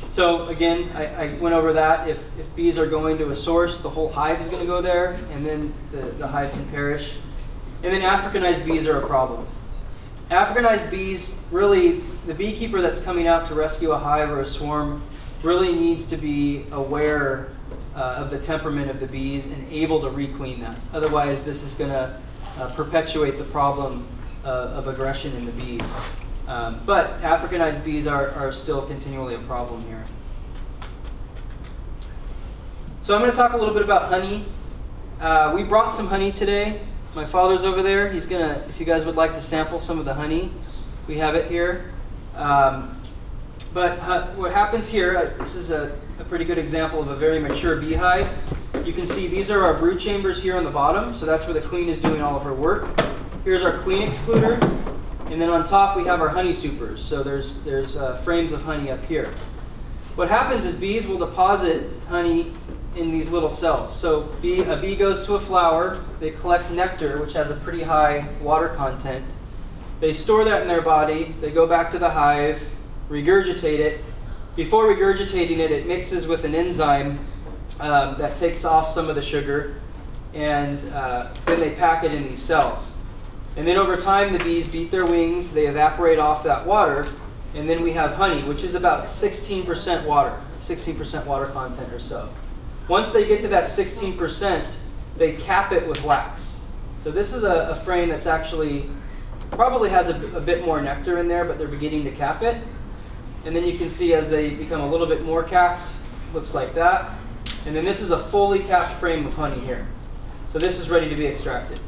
So again, I, I, went over that. If, if bees are going to a source, the whole hive is going to go there, and then the, the hive can perish. And then Africanized bees are a problem. Africanized bees, really, the beekeeper that's coming out to rescue a hive or a swarm really needs to be aware uh, of the temperament of the bees and able to requeen them. Otherwise, this is going to uh, perpetuate the problem uh, of aggression in the bees. Um, but Africanized bees are, are still continually a problem here. So I'm going to talk a little bit about honey. Uh, we brought some honey today. My father's over there. He's gonna, if you guys would like to sample some of the honey, we have it here. Um, but uh, what happens here, uh, this is a, a, pretty good example of a very mature beehive. You can see these are our brood chambers here on the bottom, so that's where the queen is doing all of her work. Here's our queen excluder, and then on top we have our honey supers. So there's, there's uh, frames of honey up here. What happens is bees will deposit honey in these little cells. So bee, a bee goes to a flower, they collect nectar, which has a pretty high water content. They store that in their body, they go back to the hive, regurgitate it. Before regurgitating it, it mixes with an enzyme um, that takes off some of the sugar, and uh, then they pack it in these cells. And then over time, the bees beat their wings, they evaporate off that water, and then we have honey, which is about 16% water, 16% water content or so. Once they get to that 16%, they cap it with wax. So this is a, a frame that's actually probably has a, a, bit more nectar in there, but they're beginning to cap it. And then you can see as they become a little bit more capped, looks like that. And then this is a fully capped frame of honey here. So this is ready to be extracted.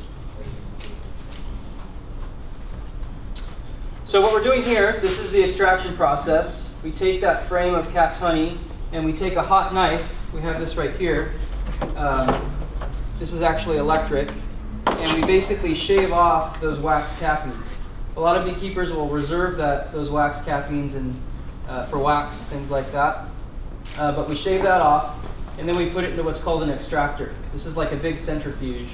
So what we're doing here, this is the extraction process. We take that frame of capped honey and we take a hot knife. We have this right here. Um, this is actually electric. And we basically shave off those wax cappings. A lot of beekeepers will reserve that those wax cappings and uh, for wax, things like that. Uh, but we shave that off and then we put it into what's called an extractor. This is like a big centrifuge.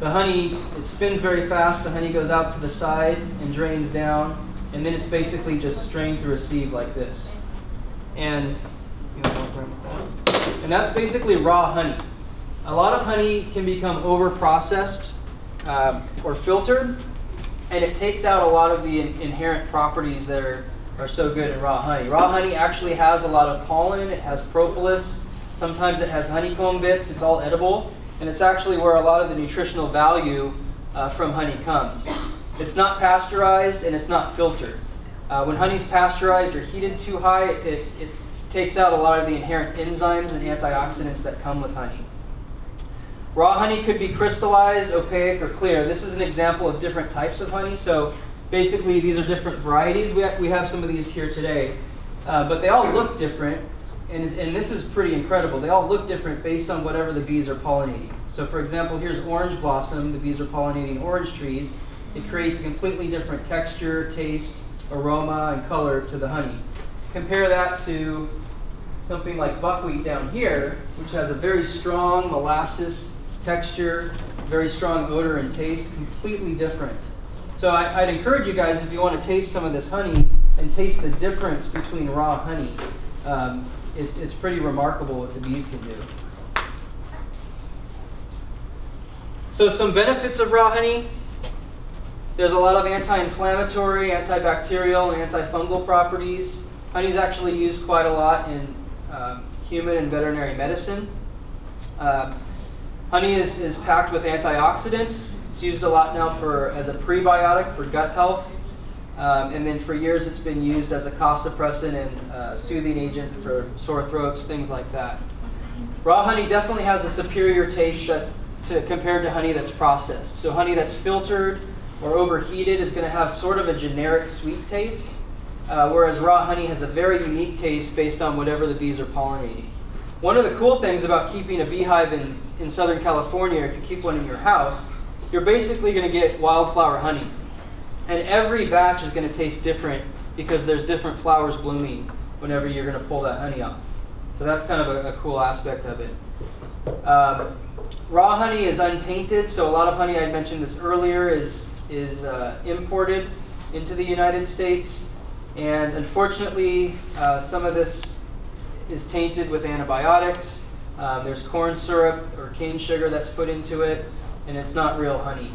The honey, it spins very fast. The honey goes out to the side and drains down, and then it's basically just strained through a sieve like this. And and that's basically raw honey. A lot of honey can become over processed um, or filtered, and it takes out a lot of the in- inherent properties that are, are so good in raw honey. Raw honey actually has a lot of pollen, it has propolis, sometimes it has honeycomb bits, it's all edible and it's actually where a lot of the nutritional value uh, from honey comes. It's not pasteurized and it's not filtered. Uh, when honey's pasteurized or heated too high, it, it takes out a lot of the inherent enzymes and antioxidants that come with honey. Raw honey could be crystallized, opaque, or clear. This is an example of different types of honey. So basically, these are different varieties. We have, we have some of these here today, uh, but they all look different and, and this is pretty incredible. They all look different based on whatever the bees are pollinating. So for example, here's orange blossom. The bees are pollinating orange trees. It creates a completely different texture, taste, aroma, and color to the honey. Compare that to something like buckwheat down here, which has a very strong molasses texture, very strong odor and taste, completely different. So I, would encourage you guys, if you want to taste some of this honey and taste the difference between raw honey, um, it, it's pretty remarkable what the bees can do. So some benefits of raw honey. There's a lot of anti-inflammatory, antibacterial, and antifungal properties. Honey is actually used quite a lot in uh, human and veterinary medicine. Uh, honey is, is packed with antioxidants. It's used a lot now for as a prebiotic for gut health. Um, and then for years, it's been used as a cough suppressant and uh, soothing agent for sore throats, things like that. Raw honey definitely has a superior taste that, to, compared to honey that's processed. So honey that's filtered or overheated is going to have sort of a generic sweet taste, uh, whereas raw honey has a very unique taste based on whatever the bees are pollinating. One of the cool things about keeping a beehive in, in Southern California, if you keep one in your house, you're basically going to get wildflower honey. And every batch is going to taste different because there's different flowers blooming whenever you're going to pull that honey off. So that's kind of a, a cool aspect of it. Um, raw honey is untainted, so a lot of honey, I mentioned this earlier, is, is uh, imported into the United States. And unfortunately, uh, some of this is tainted with antibiotics. Um, there's corn syrup or cane sugar that's put into it, and it's not real honey.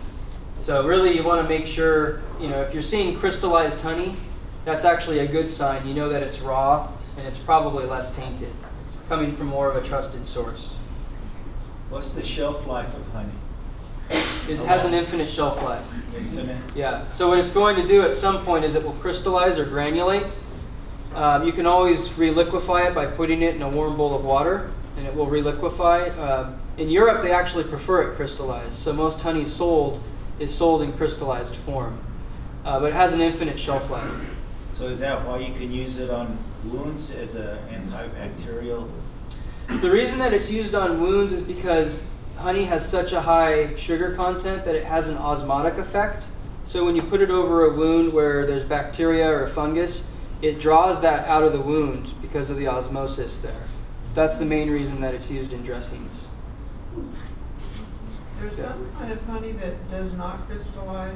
So really you want to make sure, you know, if you're seeing crystallized honey, that's actually a good sign. You know that it's raw and it's probably less tainted. It's coming from more of a trusted source. What's the shelf life of honey? It has an infinite shelf life. Yeah. So what it's going to do at some point is it will crystallize or granulate. Um, you can always reliquefy it by putting it in a warm bowl of water, and it will reliquefy. Uh, in Europe, they actually prefer it crystallized. So most honey sold is sold in crystallized form. Uh, but it has an infinite shelf life. So is that why you can use it on wounds as an antibacterial? The reason that it's used on wounds is because honey has such a high sugar content that it has an osmotic effect. So when you put it over a wound where there's bacteria or fungus, it draws that out of the wound because of the osmosis there. That's the main reason that it's used in dressings. There's some kind of honey that does not crystallize,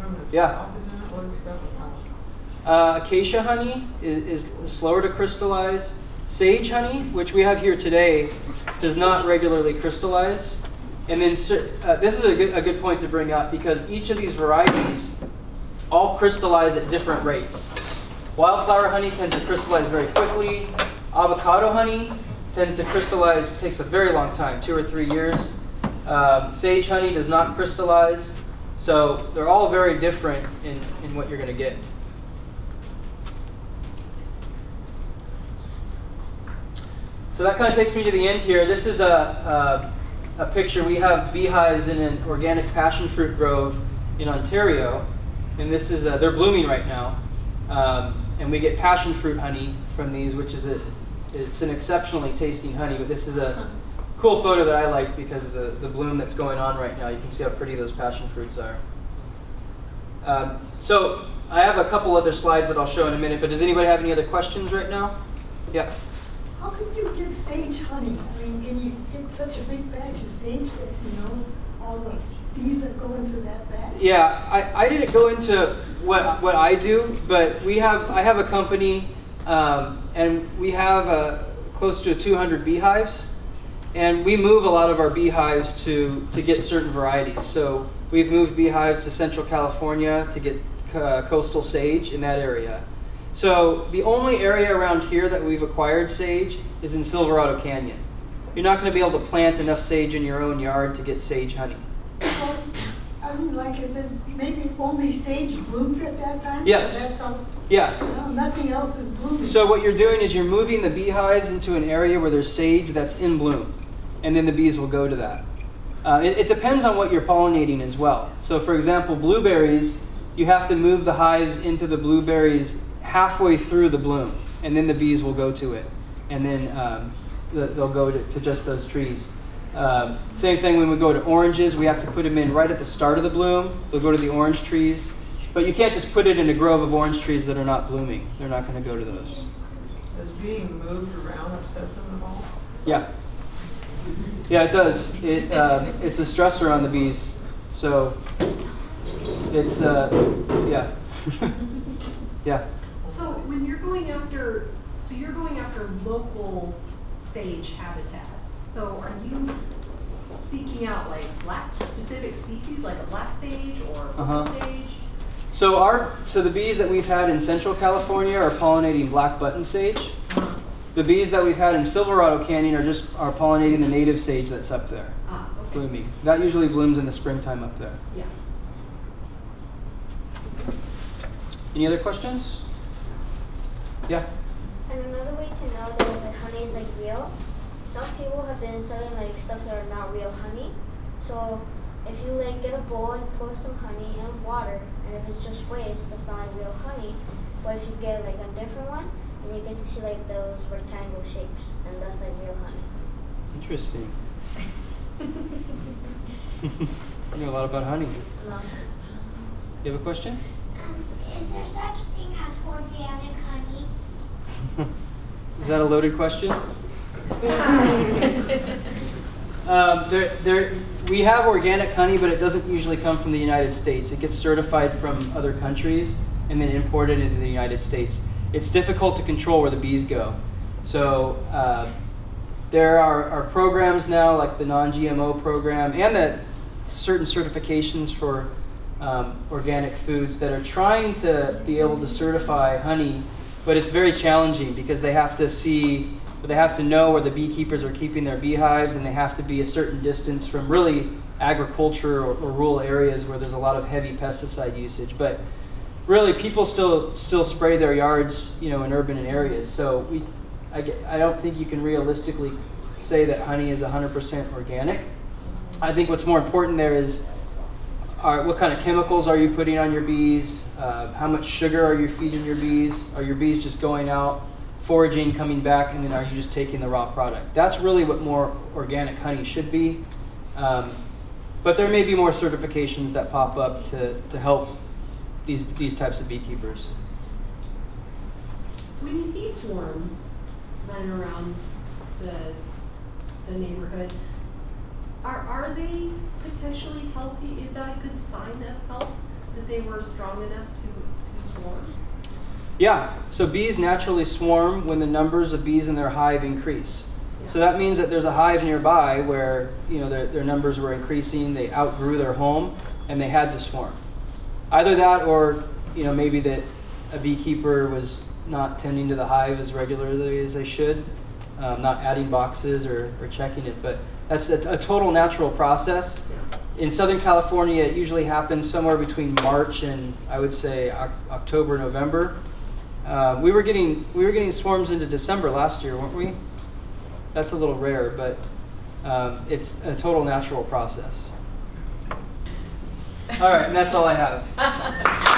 from the Yeah. south, isn't it? What is that? Uh, acacia honey is, is slower to crystallize. Sage honey, which we have here today, does not regularly crystallize. And then uh, this is a good, a good point to bring up because each of these varieties all crystallize at different rates. Wildflower honey tends to crystallize very quickly. Avocado honey tends to crystallize, takes a very long time, two or three years. Um, sage honey does not crystallize. So they're all very different in, in what you're going to get. So that kind of takes me to the end here. This is a, a a picture. We have beehives in an organic passion fruit grove in Ontario, and this is uh, they're blooming right now, um, and we get passion fruit honey from these, which is a it's an exceptionally tasting honey. But this is a cool photo that I like because of the, the bloom that's going on right now. You can see how pretty those passion fruits are. Um, so I have a couple other slides that I'll show in a minute, but does anybody have any other questions right now? Yeah. How can you get sage honey? I mean, can you get such a big batch of sage that, you know, all the bees are going for that batch? Yeah, I, I didn't go into what what I do, but we have I have a company, um, and we have uh, close to 200 beehives, and we move a lot of our beehives to to get certain varieties. So we've moved beehives to Central California to get uh, coastal sage in that area. So the only area around here that we've acquired sage is in Silverado Canyon. You're not going to be able to plant enough sage in your own yard to get sage honey. Well, I mean, like, is it maybe only sage blooms at that time? Yes. That's all, Yeah, well, nothing else is blooming. So what you're doing is you're moving the beehives into an area where there's sage that's in bloom, and then the bees will go to that. Uh, it, it depends on what you're pollinating as well. So for example, blueberries, you have to move the hives into the blueberries halfway through the bloom, and then the bees will go to it, and then um, the, they'll go to, to just those trees. Um, same thing when we go to oranges, we have to put them in right at the start of the bloom. They'll go to the orange trees. But you can't just put it in a grove of orange trees that are not blooming. They're not going to go to those. Does being moved around upset them at all? Yeah. Yeah, it does. It, uh, it's a stressor on the bees. So it's, uh, yeah. yeah. So when you're going after, so you're going after local sage habitats, so are you seeking out like black specific species, like a black sage or purple Uh-huh. sage? So our so the bees that we've had in Central California are pollinating black button sage. The bees that we've had in Silverado Canyon are just are pollinating the native sage that's up there, Ah, okay. blooming. That usually blooms in the springtime up there. Yeah. Any other questions? Yeah. And another way to know that if the honey is like real, some people have been selling like stuff that are not real honey. So if you like get a bowl and pour some honey and water, and if it's just waves, that's not like real honey. But if you get like a different one, and you get to see like those rectangle shapes, and that's like real honey. Interesting. you know a lot about honey. And You have a question? Is there such thing as organic honey? Is that a loaded question? Um, there, there, we have organic honey, but it doesn't usually come from the United States. It gets certified from other countries and then imported into the United States. It's difficult to control where the bees go. So uh, there are, are programs now, like the non-GMO program, and the certain certifications for um, organic foods that are trying to be able to certify honey, but it's very challenging because they have to see, they have to know where the beekeepers are keeping their beehives, and they have to be a certain distance from really agriculture or, or rural areas where there's a lot of heavy pesticide usage. But really, people still still spray their yards, you know, in urban areas. So we, I, I don't think you can realistically say that honey is 100% organic. I think what's more important there is are, what kind of chemicals are you putting on your bees? Uh, how much sugar are you feeding your bees? Are your bees just going out, foraging, coming back, and then are you just taking the raw product? That's really what more organic honey should be. Um, but there may be more certifications that pop up to, to help these, these types of beekeepers. When you see swarms running around the, the neighborhood, are, are they potentially healthy? Is that a good sign of health, that they were strong enough to, to swarm? Yeah, so bees naturally swarm when the numbers of bees in their hive increase. So that means that there's a hive nearby where you know their, their numbers were increasing, they outgrew their home, and they had to swarm. Either that, or you know maybe that a beekeeper was not tending to the hive as regularly as they should, um, not adding boxes or, or checking it. But that's a, a total natural process. In Southern California, it usually happens somewhere between March and I would say Oc- October, November. Uh, we were getting we were getting swarms into December last year, weren't we? That's a little rare, but Um, it's a total natural process. All right, and that's all I have.